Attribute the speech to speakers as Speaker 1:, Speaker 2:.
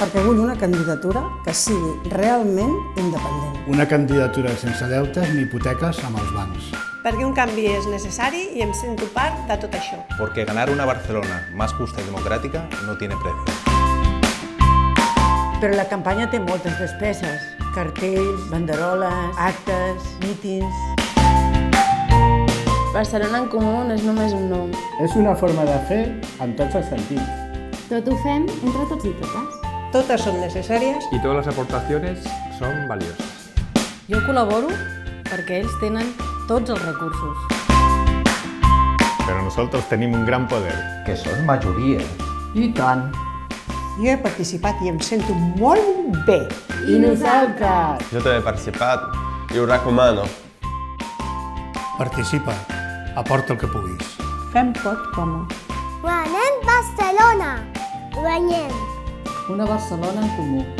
Speaker 1: perquè vull una candidatura que sigui realment independent.
Speaker 2: Una candidatura sense deutes ni hipoteques amb els bancs.
Speaker 3: Perquè un canvi és necessari i em sento part de tot això.
Speaker 4: Porque ganar una Barcelona más justa y democrática no tiene precio.
Speaker 5: Però la campanya té moltes despeses. Cartells, banderoles, actes, mítings...
Speaker 6: Barcelona en Comú no és només un nom.
Speaker 2: És una forma de fer en tots els sentits.
Speaker 6: Tot ho fem entre tots i totes.
Speaker 3: Totes són necessàries
Speaker 7: y todas las aportaciones son valiosas.
Speaker 6: Jo col·laboro perquè ells tenen tots els recursos.
Speaker 8: Pero nosotros tenemos un gran poder.
Speaker 9: que són majoria.
Speaker 5: I tant.
Speaker 1: Jo he participat i em sento molt bé.
Speaker 5: I nosaltres?
Speaker 10: Jo també he participat i ho recomano.
Speaker 2: Participa, aporta el que puguis.
Speaker 5: Fem pot comú.
Speaker 11: Guanyem Barcelona! Guanyem!
Speaker 5: Una Barcelona en comú.